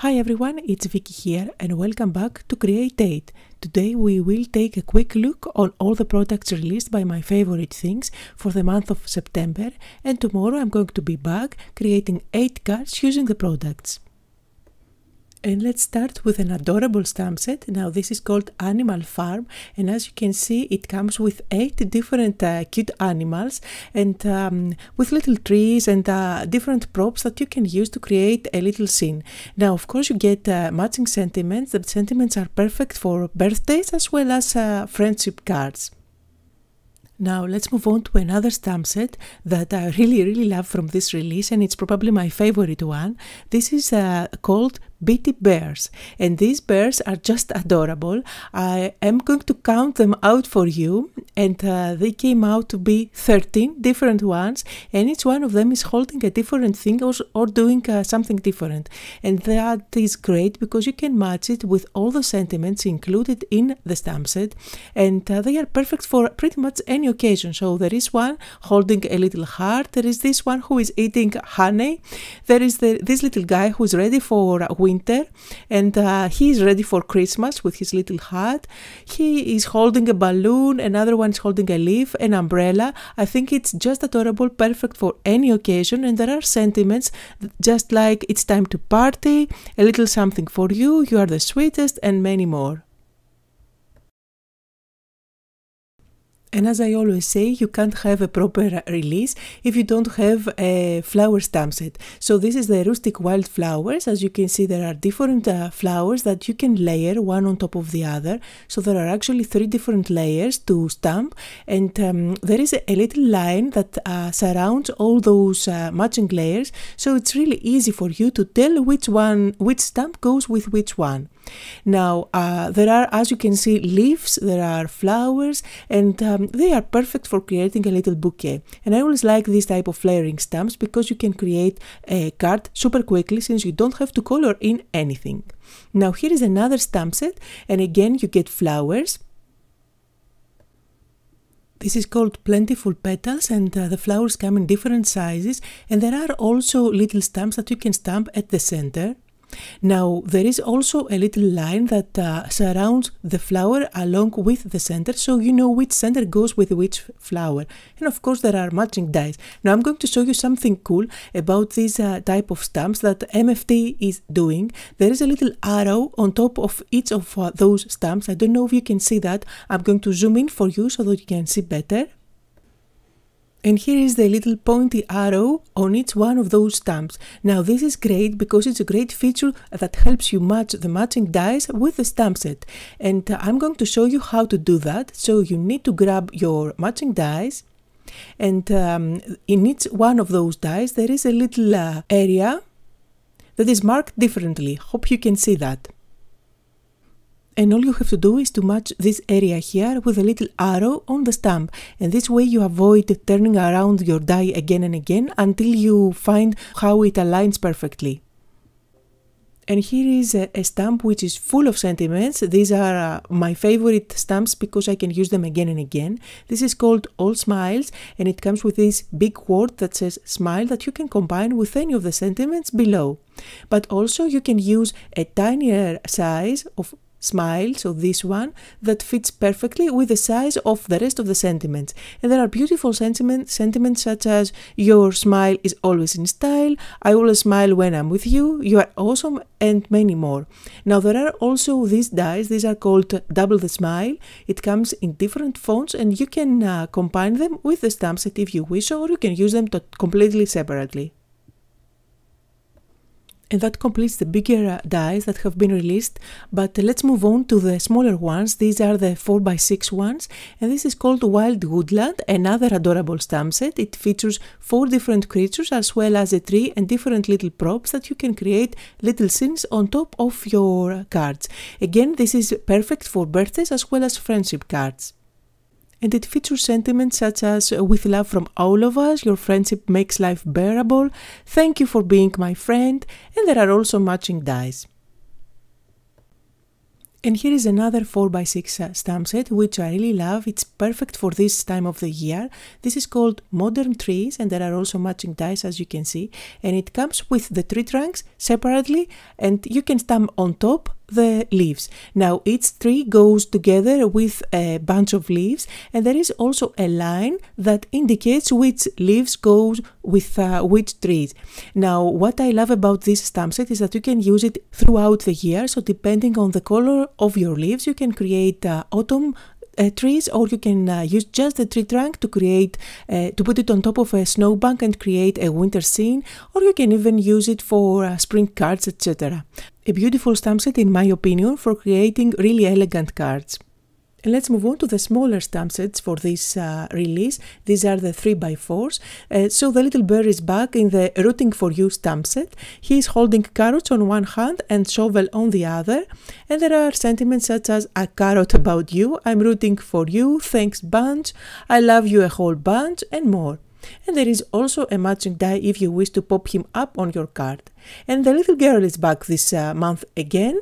Hi everyone, it's Vicky here and welcome back to Create 8. Today we will take a quick look on all the products released by my favorite things for the month of September and tomorrow I'm going to be back creating 8 cards using the products. And let's start with an adorable stamp set. Now this is called Animal Farm and as you can see it comes with eight different uh, cute animals and um, with little trees and uh, different props that you can use to create a little scene. Now of course you get uh, matching sentiments. The sentiments are perfect for birthdays as well as uh, friendship cards. Now let's move on to another stamp set that I really really love from this release and it's probably my favorite one. This is uh, called Bitty bears. And these bears are just adorable. I am going to count them out for you. And uh, they came out to be 13 different ones. And each one of them is holding a different thing or, or doing uh, something different. And that is great because you can match it with all the sentiments included in the stamp set. And uh, they are perfect for pretty much any occasion. So there is one holding a little heart, there is this one who is eating honey, there is the, this little guy who is ready for winter and uh, he is ready for Christmas with his little hat. He is holding a balloon, another one is holding a leaf, an umbrella. I think it's just adorable, perfect for any occasion, and there are sentiments just like it's time to party, a little something for you, you are the sweetest, and many more. And as I always say, you can't have a proper release if you don't have a flower stamp set. So this is the rustic wild flowers. As you can see, there are different uh, flowers that you can layer one on top of the other. So there are actually three different layers to stamp. And um, there is a, little line that uh, surrounds all those uh, matching layers. So it's really easy for you to tell which one, which stamp goes with which one. Now, uh, there are, as you can see, leaves, there are flowers, and um, they are perfect for creating a little bouquet. And I always like this type of layering stamps because you can create a card super quickly since you don't have to color in anything. Now, here is another stamp set, and again, you get flowers. This is called Plentiful Petals and uh, the flowers come in different sizes and there are also little stamps that you can stamp at the center. Now there is also a little line that uh, surrounds the flower along with the center so you know which center goes with which flower and of course there are matching dies. Now I'm going to show you something cool about this uh, type of stamps that MFT is doing. There is a little arrow on top of each of uh, those stamps. I don't know if you can see that. I'm going to zoom in for you so that you can see better. And here is the little pointy arrow on each one of those stamps. Now this is great because it's a great feature that helps you match the matching dies with the stamp set. And uh, I'm going to show you how to do that. So you need to grab your matching dies and um, in each one of those dies there is a little uh, area that is marked differently. Hope you can see that and all you have to do is to match this area here with a little arrow on the stamp and this way you avoid turning around your die again and again until you find how it aligns perfectly. And here is a, stamp which is full of sentiments. These are uh, my favorite stamps because I can use them again and again. This is called All Smiles and it comes with this big word that says smile that you can combine with any of the sentiments below. But also you can use a tinier size of smile, so this one, that fits perfectly with the size of the rest of the sentiments. And there are beautiful sentiment, sentiments such as your smile is always in style, I always smile when I'm with you, you are awesome, and many more. Now there are also these dies, these are called double the smile. It comes in different fonts and you can uh, combine them with the stamp set if you wish or you can use them completely separately. And that completes the bigger dies that have been released. But let's move on to the smaller ones. These are the 4x6 ones. And this is called Wild Woodland, another adorable stamp set. It features four different creatures as well as a tree and different little props that you can create little scenes on top of your cards. Again, this is perfect for birthdays as well as friendship cards and it features sentiments such as uh, with love from all of us, your friendship makes life bearable, thank you for being my friend, and there are also matching dies. And here is another 4x6 uh, stamp set which I really love. It's perfect for this time of the year. This is called Modern Trees and there are also matching dies as you can see. And it comes with the tree trunks separately and you can stamp on top the leaves. Now each tree goes together with a bunch of leaves and there is also a line that indicates which leaves goes with uh, which trees. Now what I love about this stamp set is that you can use it throughout the year so depending on the color of your leaves you can create uh, autumn uh, trees or you can uh, use just the tree trunk to create uh, to put it on top of a snowbank and create a winter scene or you can even use it for uh, spring cards etc a beautiful stamp set in my opinion for creating really elegant cards and let's move on to the smaller stamp sets for this uh, release. These are the 3x4s. Uh, so the little bear is back in the Rooting for You stamp set. He is holding carrots on one hand and shovel on the other. And there are sentiments such as a carrot about you, I'm rooting for you, thanks bunch, I love you a whole bunch, and more. And there is also a matching die if you wish to pop him up on your card. And the little girl is back this uh, month again.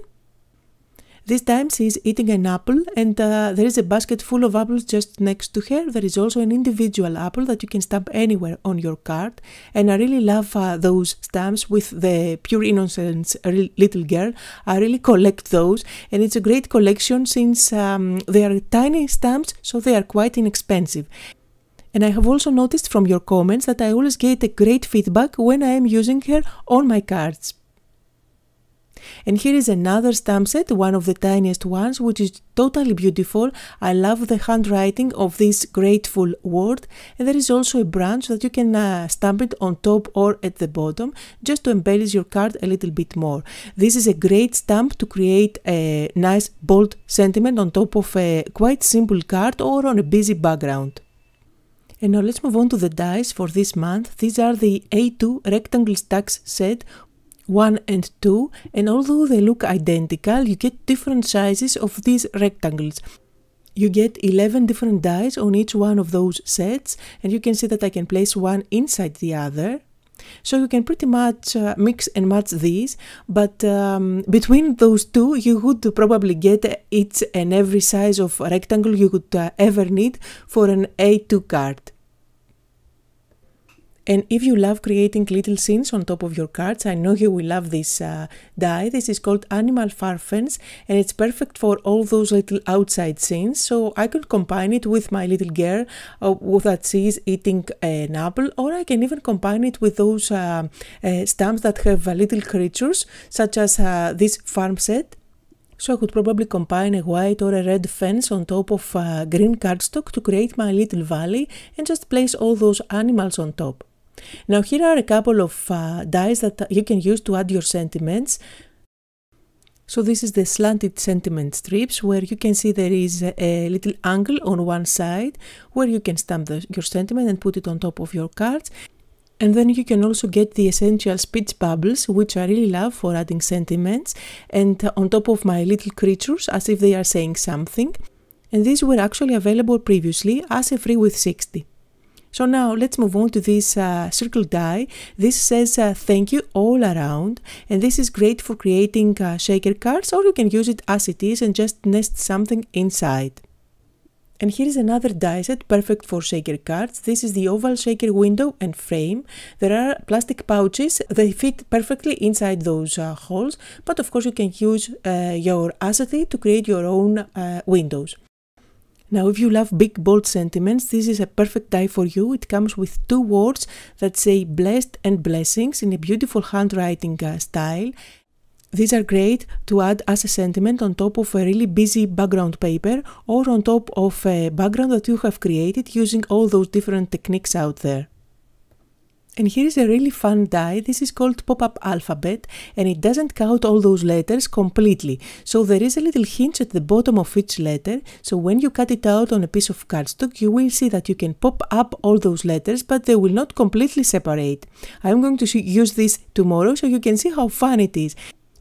This time she is eating an apple and uh, there is a basket full of apples just next to her. There is also an individual apple that you can stamp anywhere on your card. And I really love uh, those stamps with the pure innocence little girl. I really collect those and it's a great collection since um, they are tiny stamps so they are quite inexpensive. And I have also noticed from your comments that I always get a great feedback when I am using her on my cards. And here is another stamp set, one of the tiniest ones, which is totally beautiful. I love the handwriting of this grateful word. And there is also a branch that you can uh, stamp it on top or at the bottom, just to embellish your card a little bit more. This is a great stamp to create a nice bold sentiment on top of a quite simple card or on a busy background. And now let's move on to the dies for this month. These are the A2 rectangle stacks set 1 and 2 and although they look identical you get different sizes of these rectangles. You get 11 different dies on each one of those sets and you can see that I can place one inside the other. So you can pretty much uh, mix and match these, but um, between those two you would probably get each and every size of rectangle you could uh, ever need for an A2 card. And if you love creating little scenes on top of your cards, I know you will love this uh, die. This is called Animal Farfens and it's perfect for all those little outside scenes. So I could combine it with my little girl uh, that she's eating an apple or I can even combine it with those uh, uh stamps that have uh, little creatures such as uh, this farm set. So I could probably combine a white or a red fence on top of green cardstock to create my little valley and just place all those animals on top. Now here are a couple of uh, dies that you can use to add your sentiments. So this is the slanted sentiment strips where you can see there is a little angle on one side where you can stamp the, your sentiment and put it on top of your cards. And then you can also get the essential speech bubbles, which I really love for adding sentiments, and on top of my little creatures as if they are saying something. And these were actually available previously as a free with 60. So now let's move on to this uh, circle die. This says uh, thank you all around and this is great for creating uh, shaker cards or you can use it as it is and just nest something inside. And here is another die set perfect for shaker cards. This is the oval shaker window and frame. There are plastic pouches. They fit perfectly inside those uh, holes, but of course you can use uh, your acetate to create your own uh, windows. Now, if you love big, bold sentiments, this is a perfect die for you. It comes with two words that say blessed and blessings in a beautiful handwriting uh, style. These are great to add as a sentiment on top of a really busy background paper or on top of a background that you have created using all those different techniques out there. And here is a really fun die. This is called pop-up alphabet and it doesn't count all those letters completely. So there is a little hinge at the bottom of each letter. So when you cut it out on a piece of cardstock, you will see that you can pop up all those letters, but they will not completely separate. I'm going to use this tomorrow so you can see how fun it is.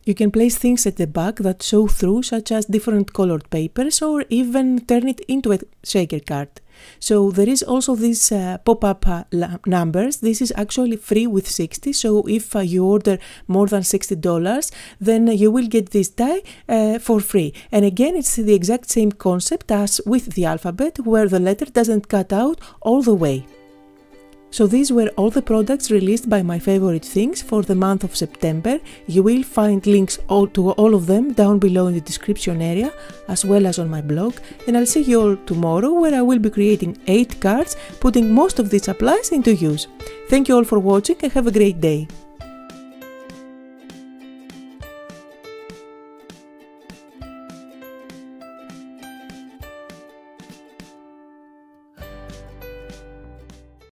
You can place things at the back that show through, such as different colored papers, or even turn it into a shaker card. So there is also these uh, pop-up uh, numbers. This is actually free with 60. So if uh, you order more than $60, then you will get this die uh, for free. And again, it's the exact same concept as with the alphabet, where the letter doesn't cut out all the way. So these were all the products released by my favorite things for the month of September. You will find links all to all of them down below in the description area as well as on my blog and I'll see you all tomorrow where I will be creating 8 cards putting most of these supplies into use. Thank you all for watching and have a great day.